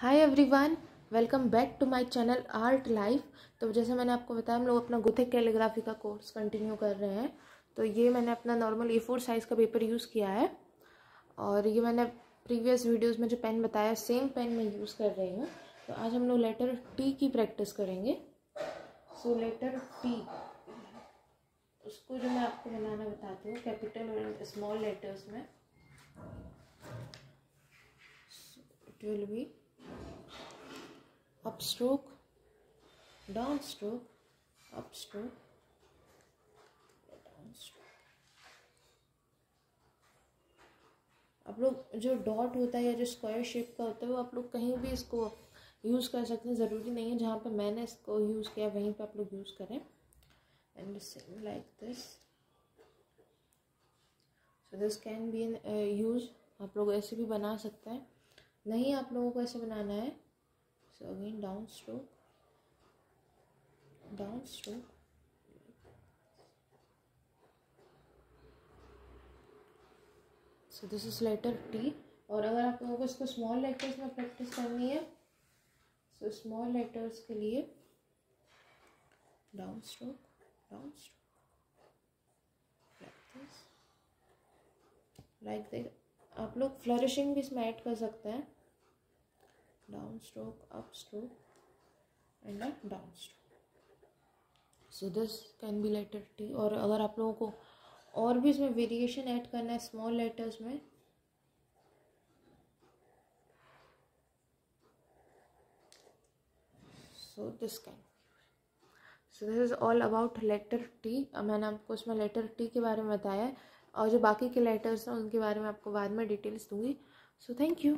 Hi everyone welcome back to my channel art life तो जैसे मैंने आपको बताया, हम लोग अपना गुथिक कैलीग्राफी का कोर्स कंटिन्यू कर रहे हैं। तो ये मैंने अपना नॉर्मल ए फोर साइज़ का पेपर यूज़ किया है। और ये मैंने प्रीवियस वीडियोस में जो पेन बताया सेम पेन मैं यूज़ कर रही हूँ। तो आज हम लोग लेटर टी की प्रैक्टिस करेंगे। सो लेटर टी उसको जो मैं आपको बनाना बताती हूँ कैपिटल और स्मॉल लेटर्स में। It will be up stroke down stroke up stroke down stroke आप लोग जो डॉट होता है या जो स्क्वायर शेप का होता है, वो आप लोग कहीं भी इसको यूज़ कर सकते हैं। ज़रूरी नहीं है जहाँ पे मैंने इसको यूज़ किया, वहीं पे आप लोग यूज़ करें। And like this so this can be use आप लोग ऐसे भी बना सकते हैं। नहीं आप लोगों को ऐसे बनाना है। So again, down stroke. Down stroke. So this is letter T. और अगर आप लोगों को इसको स्मॉल लेटर्स में प्रैक्टिस करनी है सो स्मॉल लेटर्स के लिए down stroke down stroke like this like this आप लोग फ्लरिशिंग भी इसमें ऐड कर सकते हैं। Down stroke, up stroke, and a down stroke. So this can be letter T. और अगर आप लोगों को और भी इसमें वेरिएशन ऐड करना है स्मॉल लेटर्स में so this can so this is all about letter T मैंने आपको इसमें लेटर टी के बारे में बताया और जो बाकी के लेटर्स हैं, उनके बारे में आपको बाद में डिटेल्स दूँगी. So thank you